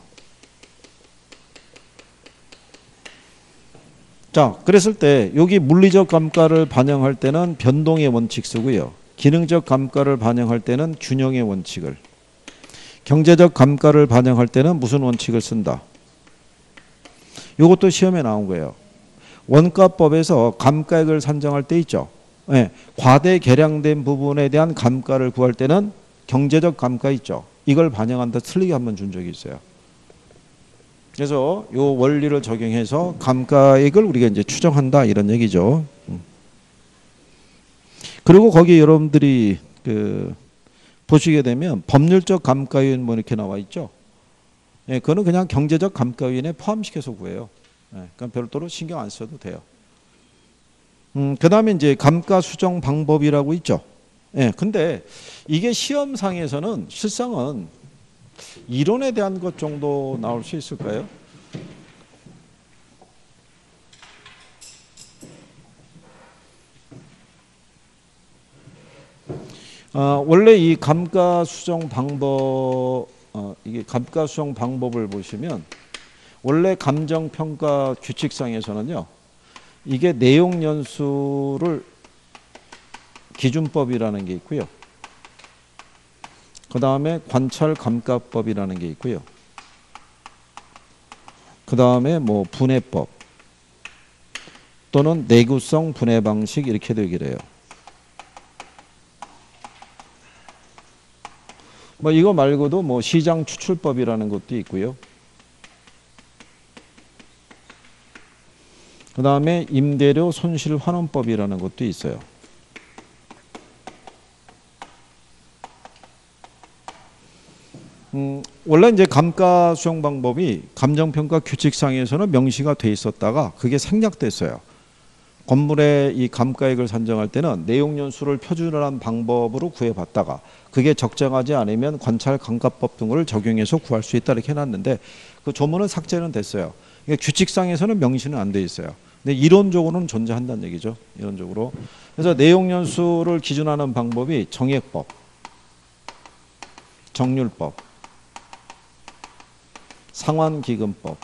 Speaker 1: 자, 그랬을 때 여기 물리적 감가를 반영할 때는 변동의 원칙 쓰고요. 기능적 감가를 반영할 때는 균형의 원칙을 경제적 감가를 반영할 때는 무슨 원칙을 쓴다. 이것도 시험에 나온 거예요. 원가법에서 감가액을 산정할 때 있죠. 네, 과대 계량된 부분에 대한 감가를 구할 때는 경제적 감가 있죠. 이걸 반영한다 틀리게 한 번 준 적이 있어요. 그래서 요 원리를 적용해서 감가액을 우리가 이제 추정한다 이런 얘기죠. 음. 그리고 거기 여러분들이 그 보시게 되면 법률적 감가요인 뭐 이렇게 나와 있죠. 예, 그거는 그냥 경제적 감가요인에 포함시켜서 구해요. 예, 그러니까 별도로 신경 안 써도 돼요. 음, 그 다음에 이제 감가 수정 방법이라고 있죠. 예, 근데 이게 시험상에서는 실상은 이론에 대한 것 정도 나올 수 있을까요? 어, 원래 이 감가 수정 방법 어, 이게 감가 수정 방법을 보시면 원래 감정 평가 규칙상에서는요. 이게 내용 연수를 기준법이라는 게 있고요. 그 다음에 관찰 감가법이라는 게 있고요. 그 다음에 뭐 분해법 또는 내구성 분해 방식 이렇게 되기를 해요. 뭐 이거 말고도 뭐 시장 추출법이라는 것도 있고요. 그 다음에 임대료 손실 환원법이라는 것도 있어요. 음, 원래 이제 감가 수용 방법이 감정평가 규칙상에서는 명시가 돼 있었다가 그게 생략됐어요. 건물의 이 감가액을 산정할 때는 내용 연수를 표준화한 방법으로 구해봤다가 그게 적정하지 않으면 관찰 감가법 등을 적용해서 구할 수 있다 이렇게 해놨는데 그 조문은 삭제는 됐어요. 그러니까 규칙상에서는 명시는 안 돼 있어요. 근데 이론적으로는 존재한다는 얘기죠. 이론적으로. 그래서 내용 연수를 기준하는 방법이 정액법, 정률법, 상환기금법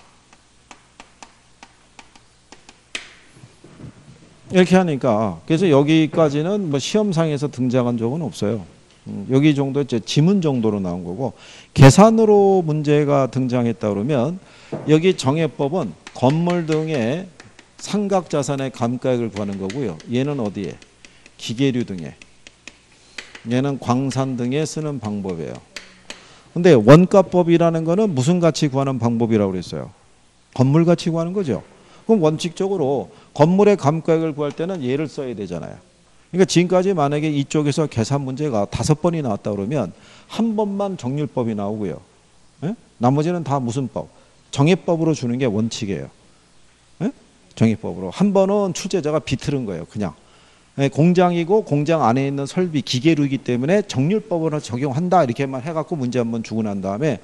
Speaker 1: 이렇게 하니까 그래서 여기까지는 뭐 시험상에서 등장한 적은 없어요. 음, 여기 정도 이제 지문 정도로 나온 거고 계산으로 문제가 등장했다 그러면 여기 정해법은 건물 등의 상각 자산의 감가액을 구하는 거고요. 얘는 어디에? 기계류 등에. 얘는 광산 등에 쓰는 방법이에요. 근데 원가법이라는 거는 무슨 가치 구하는 방법이라고 그랬어요? 건물 가치 구하는 거죠. 그럼 원칙적으로 건물의 감가액을 구할 때는 얘를 써야 되잖아요. 그러니까 지금까지 만약에 이쪽에서 계산 문제가 다섯 번이 나왔다 그러면 한 번만 정률법이 나오고요. 예? 나머지는 다 무슨 법? 정해법으로 주는 게 원칙이에요. 예? 정해법으로 한 번은 출제자가 비틀은 거예요. 그냥 예, 공장이고 공장 안에 있는 설비 기계류이기 때문에 정률법으로 적용한다 이렇게만 해갖고 문제 한 번 주고 난 다음에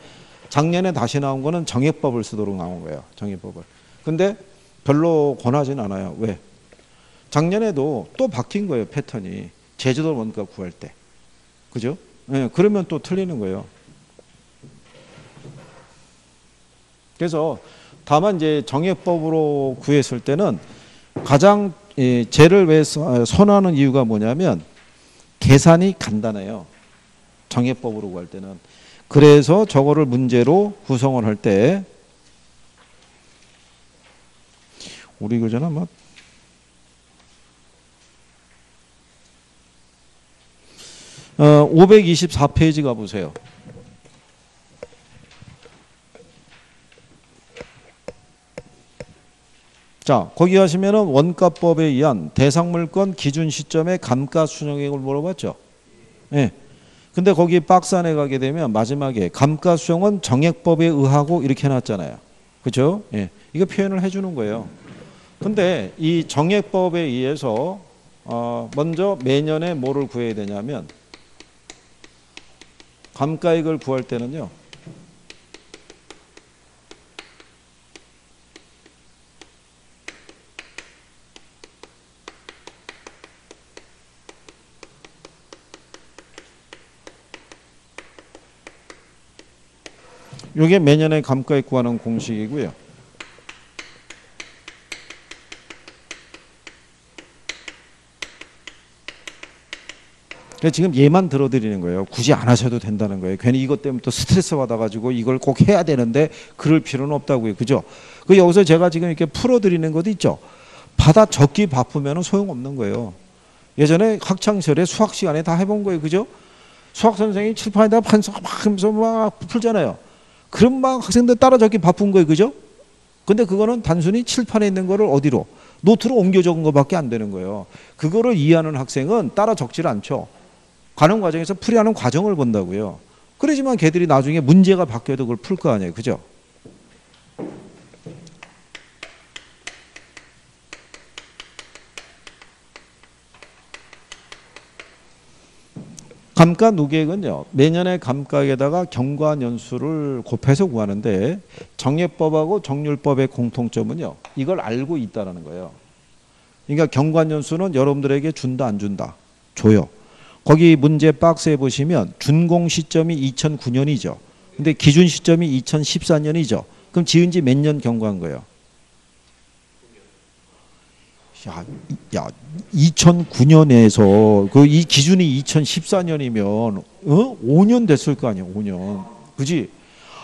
Speaker 1: 작년에 다시 나온 거는 정해법을 쓰도록 나온 거예요. 정해법을. 근데 별로 권하진 않아요. 왜? 작년에도 또 바뀐 거예요. 패턴이 제주도 원가 구할 때, 그죠? 예, 그러면 또 틀리는 거예요. 그래서 다만 이제 정해법으로 구했을 때는 가장 예, 쟤를 왜 서- 선호하는 이유가 뭐냐면 계산이 간단해요. 정해법으로 구할 때는. 그래서 저거를 문제로 구성을 할 때 우리 그잖아 뭐 어, 524페이지 가보세요. 자, 거기 가시면은 원가법에 의한 대상물건 기준 시점의 감가 수령액을 물어봤죠. 예. 근데 거기 박스 안에 가게 되면 마지막에 감가 수령은 정액법에 의하고 이렇게 해놨잖아요. 그죠? 예. 이거 표현을 해주는 거예요. 근데 이 정액법에 의해서 어, 먼저 매년에 뭐를 구해야 되냐면 감가액을 구할 때는요. 이게 매년의 감가액 구하는 공식이고요. 그래서 지금 얘만 들어드리는 거예요. 굳이 안 하셔도 된다는 거예요. 괜히 이것 때문에 또 스트레스 받아가지고 이걸 꼭 해야 되는데 그럴 필요는 없다고요. 그죠? 그 여기서 제가 지금 이렇게 풀어드리는 것도 있죠. 받아 적기 바쁘면 소용없는 거예요. 예전에 학창시절에 수학 시간에 다 해본 거예요. 그죠? 수학 선생님이 칠판에다 판석 막 하면서 막 풀잖아요. 그럼 막 학생들 따라 적기 바쁜 거예요. 그죠? 근데 그거는 단순히 칠판에 있는 거를 어디로? 노트로 옮겨 적은 것밖에 안 되는 거예요. 그거를 이해하는 학생은 따라 적질 않죠. 가는 과정에서 풀이하는 과정을 본다고요. 그러지만 걔들이 나중에 문제가 바뀌어도 그걸 풀 거 아니에요. 그죠? 감가 누계액은요 매년의 감가에다가 경과 연수를 곱해서 구하는데 정예법하고 정률법의 공통점은요 이걸 알고 있다라는 거예요. 그러니까 경관 연수는 여러분들에게 준다 안 준다 줘요. 거기 문제 박스에 보시면 준공 시점이 2009년이죠. 근데 기준 시점이 2014년이죠. 그럼 지은 지 몇 년 경과한 거예요? 야, 야 2009년에서 그 이 기준이 2014년이면 어? 5년 됐을 거 아니야, 5년. 그지?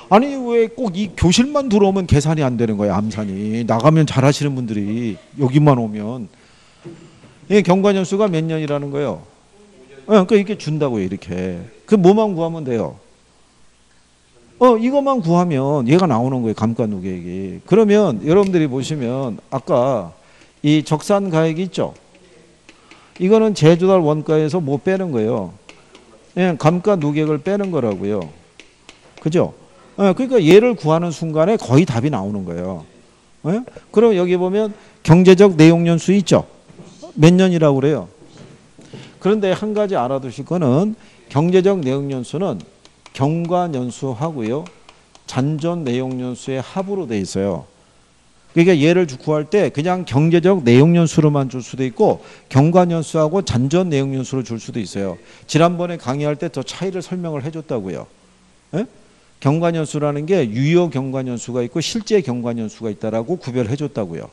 Speaker 1: 아니 왜 꼭 이 교실만 들어오면 계산이 안 되는 거야, 암산이. 나가면 잘하시는 분들이 여기만 오면 이 경과 년수가 몇 년이라는 거예요? 어, 그러니까 이렇게 준다고요, 이렇게. 그 뭐만 구하면 돼요? 어, 이것만 구하면 얘가 나오는 거예요, 감가누계액이. 그러면 여러분들이 보시면 아까 이 적산 가액이 있죠. 이거는 제주달 원가에서 뭐 빼는 거예요. 예, 감가 누계액을 빼는 거라고요. 그죠? 예, 그러니까 얘를 구하는 순간에 거의 답이 나오는 거예요. 예? 그럼 여기 보면 경제적 내용 연수 있죠. 몇 년이라고 그래요? 그런데 한 가지 알아두실 거는 경제적 내용 연수는 경관 연수하고요. 잔존 내용 연수의 합으로 돼 있어요. 그러니까 얘를 구할 때 그냥 경제적 내용 연수로만 줄 수도 있고 경관 연수하고 잔존 내용 연수로 줄 수도 있어요. 지난번에 강의할 때더 차이를 설명을 해줬다고요. 예? 경관 연수라는 게 유효 경관 연수가 있고 실제 경관 연수가 있다라고 구별해줬다고요.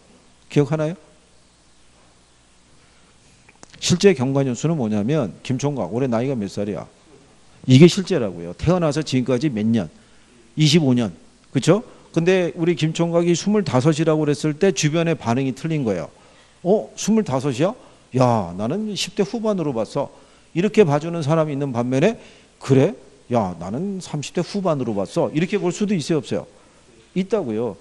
Speaker 1: 기억하나요? 실제 경관 연수는 뭐냐면 김총각 올해 나이가 몇 살이야? 이게 실제라고요. 태어나서 지금까지 몇 년? 25년. 그렇죠? 근데 우리 김총각이 25이라고 그랬을 때 주변의 반응이 틀린 거예요. 어? 25이야? 야, 나는 10대 후반으로 봤어. 이렇게 봐주는 사람이 있는 반면에 그래? 야, 나는 30대 후반으로 봤어. 이렇게 볼 수도 있어요, 없어요? 있다고요.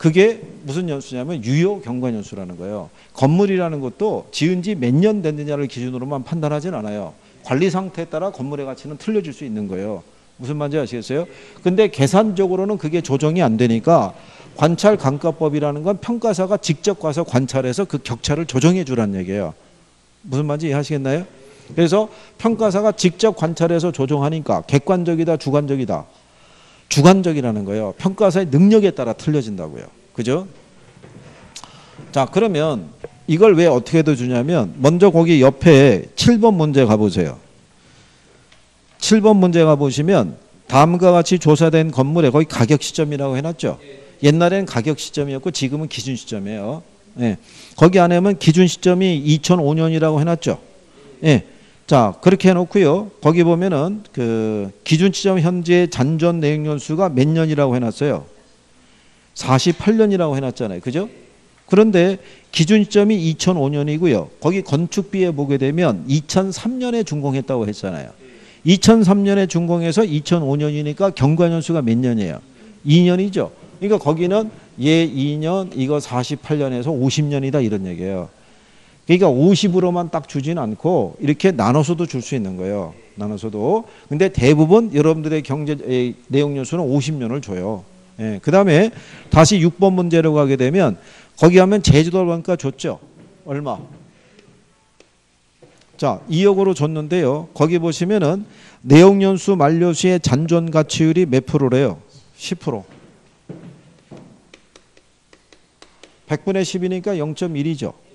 Speaker 1: 그게 무슨 연수냐면 유효 경관 연수라는 거예요. 건물이라는 것도 지은 지 몇 년 됐느냐를 기준으로만 판단하진 않아요. 관리 상태에 따라 건물의 가치는 틀려질 수 있는 거예요. 무슨 말인지 아시겠어요? 근데 계산적으로는 그게 조정이 안 되니까 관찰 감가법이라는 건 평가사가 직접 가서 관찰해서 그 격차를 조정해 주란 얘기예요. 무슨 말인지 이해하시겠나요? 그래서 평가사가 직접 관찰해서 조정하니까 객관적이다, 주관적이다. 주관적이라는 거예요. 평가사의 능력에 따라 틀려진다고요. 그죠? 자, 그러면 이걸 왜 어떻게 더 주냐면 먼저 거기 옆에 7번 문제 가보세요. 7번 문제 가보시면 다음과 같이 조사된 건물에 거기 가격 시점이라고 해놨죠. 옛날에는 가격 시점이었고 지금은 기준 시점이에요. 예. 거기 안에는 기준 시점이 2005년이라고 해놨죠. 예. 자 그렇게 해놓고요. 거기 보면은 그 기준 시점 현재 잔존 내역 연수가 몇 년이라고 해놨어요. 48년이라고 해놨잖아요. 그죠? 그런데 기준 시점이 2005년이고요. 거기 건축비에 보게 되면 2003년에 준공했다고 했잖아요. 2003년에 준공해서 2005년이니까 경과연수가 몇 년이에요? 2년이죠. 그러니까 거기는 얘 2년, 이거 48년에서 50년이다 이런 얘기예요. 그러니까 50으로만 딱 주지는 않고 이렇게 나눠서도 줄 수 있는 거예요. 나눠서도. 근데 대부분 여러분들의 경제 내용 연수는 50년을 줘요. 예, 그 다음에 다시 6번 문제로 가게 되면 거기 하면 제주도 원가 줬죠. 얼마? 자, 2억으로 줬는데요. 거기 보시면은 내용 연수 만료 시의 잔존 가치율이 몇 프로래요? 10%. 100분의 10이니까 0.1이죠.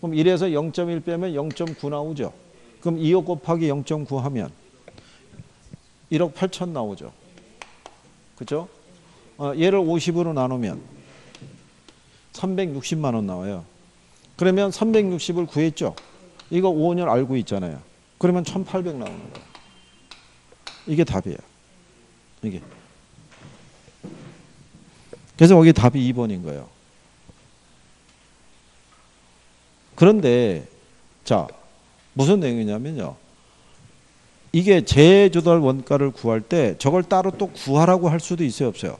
Speaker 1: 그럼 1에서 0.1 빼면 0.9 나오죠. 그럼 2억 곱하기 0.9 하면 1억 8천 나오죠. 그죠? 어, 얘를 50으로 나누면 360만 원 나와요. 그러면 360을 구했죠. 이거 5년 알고 있잖아요. 그러면 1800 나오는 거예요. 이게 답이에요. 이게. 그래서 거기 답이 2번인 거예요. 그런데 자 무슨 내용이냐면요. 이게 재조달 원가를 구할 때 저걸 따로 또 구하라고 할 수도 있어요, 없어요?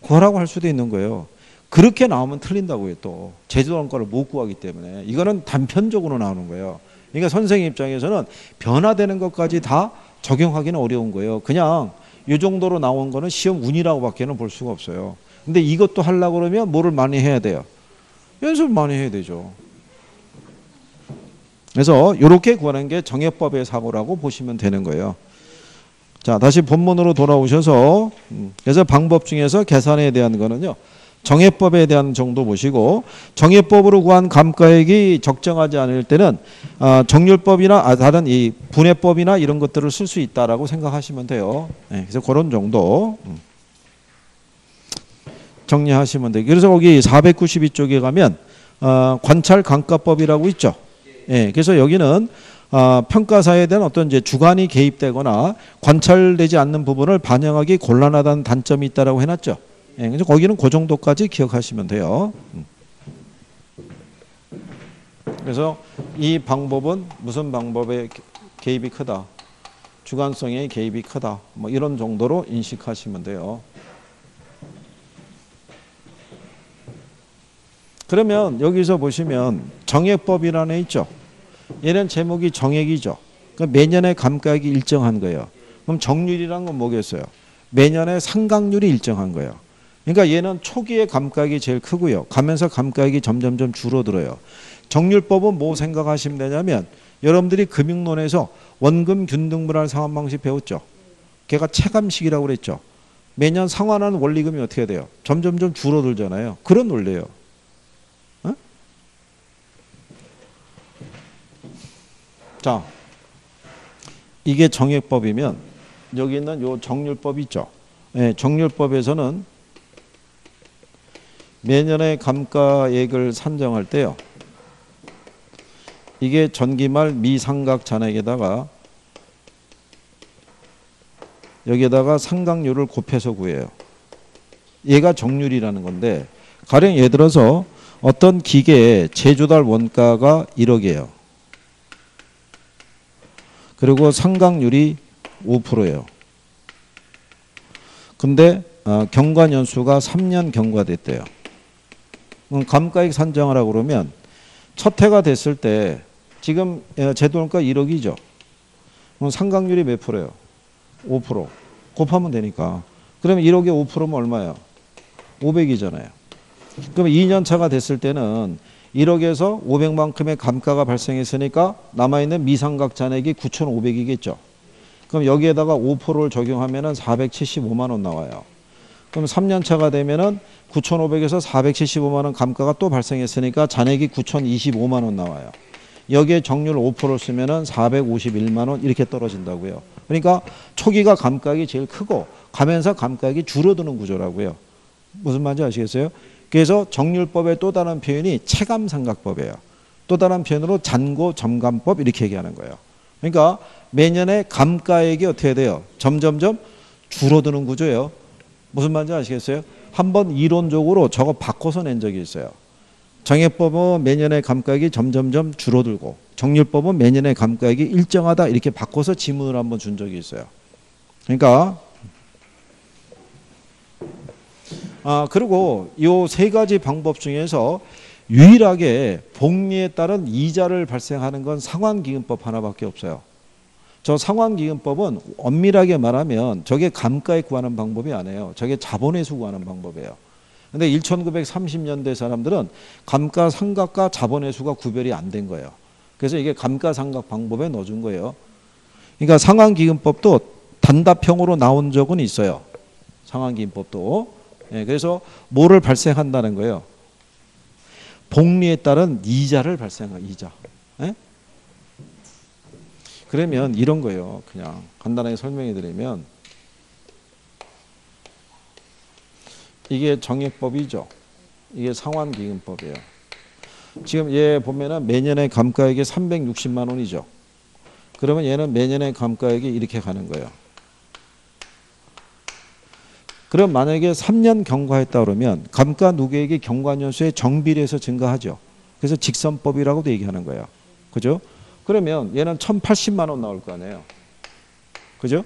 Speaker 1: 구하라고 할 수도 있는 거예요. 그렇게 나오면 틀린다고요, 또. 재조달 원가를 못 구하기 때문에. 이거는 단편적으로 나오는 거예요. 그러니까 선생님 입장에서는 변화되는 것까지 다 적용하기는 어려운 거예요. 그냥 이 정도로 나온 거는 시험 운이라고 밖에는 볼 수가 없어요. 근데 이것도 하려고 그러면 뭐를 많이 해야 돼요? 연습을 많이 해야 되죠. 그래서 이렇게 구하는 게 정해법의 사고라고 보시면 되는 거예요. 자, 다시 본문으로 돌아오셔서 음, 그래서 방법 중에서 계산에 대한 거는요. 정해법에 대한 정도 보시고 정해법으로 구한 감가액이 적정하지 않을 때는 아, 정률법이나 아, 다른 이 분해법이나 이런 것들을 쓸 수 있다라고 생각하시면 돼요. 네, 그래서 그런 정도 음. 정리하시면 돼요. 그래서 거기 492쪽에 가면 어, 관찰 감가법이라고 있죠. 예, 그래서 여기는 아, 평가사에 대한 어떤 이제 주관이 개입되거나 관찰되지 않는 부분을 반영하기 곤란하다는 단점이 있다라고 해놨죠. 예, 그래서 거기는 그 정도까지 기억하시면 돼요. 음. 그래서 이 방법은 무슨 방법에 개입이 크다, 주관성의 개입이 크다, 뭐 이런 정도로 인식하시면 돼요. 그러면 여기서 보시면 정액법이라는 애 있죠. 얘는 제목이 정액이죠. 그러니까 매년의 감가액이 일정한 거예요. 그럼 정률이란 건 뭐겠어요? 매년의 상각률이 일정한 거예요. 그러니까 얘는 초기에 감가액이 제일 크고요. 가면서 감가액이 점점점 줄어들어요. 정률법은 뭐 생각하시면 되냐면 여러분들이 금융론에서 원금 균등분할 상환 방식 배웠죠. 걔가 체감식이라고 그랬죠. 매년 상환하는 원리금이 어떻게 돼요? 점점점 줄어들잖아요. 그런 원리예요. 자, 이게 정액법이면 여기 있는 요 정률법 있죠. 네, 정률법에서는 매년의 감가액을 산정할 때요. 이게 전기말 미상각 잔액에다가 여기에다가 상각률을 곱해서 구해요. 얘가 정률이라는 건데 가령 예를 들어서 어떤 기계의 제조달 원가가 1억이에요. 그리고 상각률이 5%예요. 근데 어, 경과 연수가 3년 경과됐대요. 그럼 감가액 산정하라고 그러면 첫 해가 됐을 때 지금 어, 제도원가 1억이죠. 그럼 상각률이 몇 프로예요? 5%. 곱하면 되니까. 그러면 1억에 5%면 얼마예요? 500이잖아요. 그럼 2년 차가 됐을 때는 1억에서 500만큼의 감가가 발생했으니까 남아있는 미상각 잔액이 9,500이겠죠. 그럼 여기에다가 5%를 적용하면 은 475만 원 나와요. 그럼 3년 차가 되면 은 9,500에서 475만 원 감가가 또 발생했으니까 잔액이 9,025만 원 나와요. 여기에 정률 5%를 쓰면 은 451만 원 이렇게 떨어진다고요. 그러니까 초기가 감가액이 제일 크고 가면서 감가액이 줄어드는 구조라고요. 무슨 말인지 아시겠어요? 그래서 정률법의 또 다른 표현이 체감상각법이에요. 또 다른 표현으로 잔고 점감법 이렇게 얘기하는 거예요. 그러니까 매년의 감가액이 어떻게 돼요? 점점점 줄어드는 구조예요. 무슨 말인지 아시겠어요? 한번 이론적으로 저거 바꿔서 낸 적이 있어요. 정액법은 매년의 감가액이 점점점 줄어들고 정률법은 매년의 감가액이 일정하다 이렇게 바꿔서 지문을 한번 준 적이 있어요. 그러니까 아 그리고 요세 가지 방법 중에서 유일하게 복리에 따른 이자를 발생하는 건 상환기금법 하나밖에 없어요. 저 상환기금법은 엄밀하게 말하면 저게 감가액 구하는 방법이 아니에요. 저게 자본회수 구하는 방법이에요. 근데 1930년대 사람들은 감가 상각과 자본회수가 구별이 안 된 거예요. 그래서 이게 감가 상각 방법에 넣어준 거예요. 그러니까 상환기금법도 단답형으로 나온 적은 있어요. 상환기금법도. 예, 그래서 뭐를 발생한다는 거예요. 복리에 따른 이자를 발생하 이자. 예? 그러면 이런 거예요. 그냥 간단하게 설명해 드리면 이게 정액법이죠. 이게 상환기금법이에요. 지금 얘 보면은 매년의 감가액이 360만 원이죠. 그러면 얘는 매년의 감가액이 이렇게 가는 거예요. 그럼 만약에 3년 경과했다 그러면 감가 누계액이 경과년수에 정비례해서 증가하죠. 그래서 직선법이라고도 얘기하는 거예요. 그죠? 그러면 얘는 1080만 원 나올 거 아니에요. 그죠?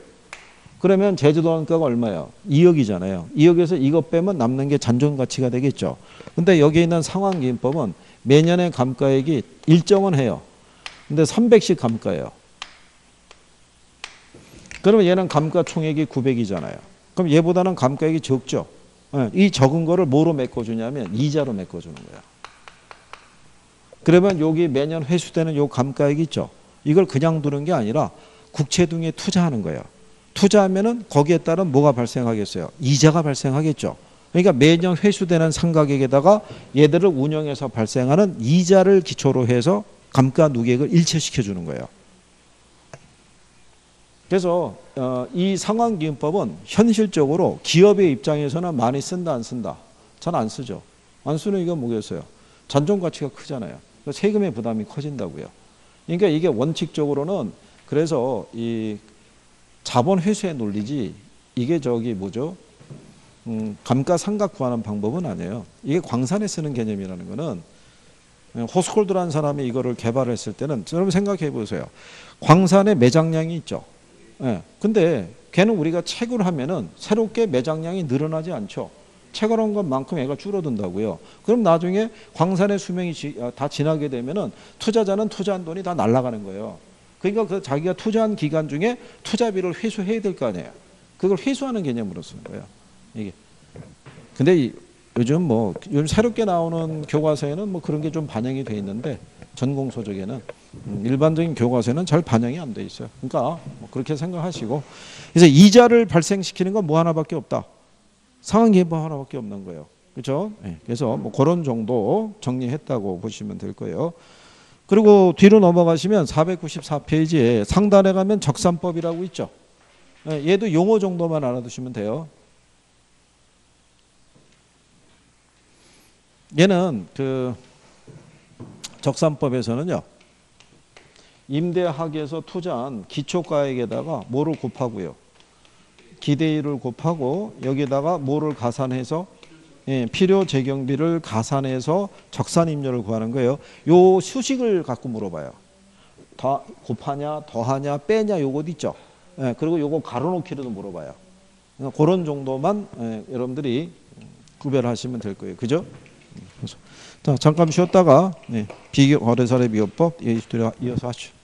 Speaker 1: 그러면 제주도 원가가 얼마예요? 2억이잖아요. 2억에서 이거 빼면 남는 게 잔존 가치가 되겠죠. 근데 여기 있는 상환기금법은 매년의 감가액이 일정은 해요. 근데 300씩 감가예요. 그러면 얘는 감가 총액이 900이잖아요. 그럼 얘보다는 감가액이 적죠. 예, 이 적은 거를 뭐로 메꿔주냐면 이자로 메꿔주는 거야. 그러면 여기 매년 회수되는 요 감가액 있죠. 이걸 그냥 두는 게 아니라 국채 등에 투자하는 거예요. 투자하면은 거기에 따른 뭐가 발생하겠어요? 이자가 발생하겠죠. 그러니까 매년 회수되는 상가액에다가 얘들을 운영해서 발생하는 이자를 기초로 해서 감가 누계액을 일체시켜 주는 거예요. 그래서 어, 이 상환기금법은 현실적으로 기업의 입장에서는 많이 쓴다 안 쓴다? 잘 안 쓰죠. 안 쓰는 이유가 뭐겠어요? 잔존 가치가 크잖아요. 세금의 부담이 커진다고요. 그러니까 이게 원칙적으로는 그래서 이 자본 회수의 논리지 이게 저기 뭐죠? 음, 감가상각 구하는 방법은 아니에요. 이게 광산에 쓰는 개념이라는 거는 호스콜드라는 사람이 이거를 개발했을 때는 여러분 생각해 보세요. 광산에 매장량이 있죠. 예. 근데 걔는 우리가 채굴 하면은 새롭게 매장량이 늘어나지 않죠. 채굴한 것만큼 애가 줄어든다고요. 그럼 나중에 광산의 수명이 지, 아, 다 지나게 되면은 투자자는 투자한 돈이 다 날아가는 거예요. 그러니까 그 자기가 투자한 기간 중에 투자비를 회수해야 될 거 아니에요. 그걸 회수하는 개념으로 쓰는 거예요. 이게. 근데 이, 요즘 뭐 요즘 새롭게 나오는 교과서에는 뭐 그런 게 좀 반영이 돼 있는데 전공 소적에는 음, 일반적인 교과서에는 잘 반영이 안 돼 있어요. 그러니까 뭐 그렇게 생각하시고 그래서 이자를 발생시키는 건 뭐 하나밖에 없다. 상환기금 하나밖에 없는 거예요. 그렇죠? 네. 그래서 뭐 그런 정도 정리했다고 보시면 될 거예요. 그리고 뒤로 넘어가시면 494페이지에 상단에 가면 적산법이라고 있죠. 네. 얘도 용어 정도만 알아두시면 돼요. 얘는 그 적산법에서는요. 임대학에서 투자한 기초가액에다가 뭐를 곱하고요. 기대일을 곱하고 여기다가 뭐를 가산해서 예, 필요 재경비를 가산해서 적산 임료를 구하는 거예요. 요 수식을 갖고 물어봐요. 더 곱하냐, 더하냐, 빼냐 요것 있죠. 예, 그리고 요거 가로놓기로도 물어봐요. 그런 정도만 예, 여러분들이 구별하시면 될 거예요. 그죠? 자 잠깐 쉬었다가 네, 비교 거래사례 비교법 예, 이어서 하시죠.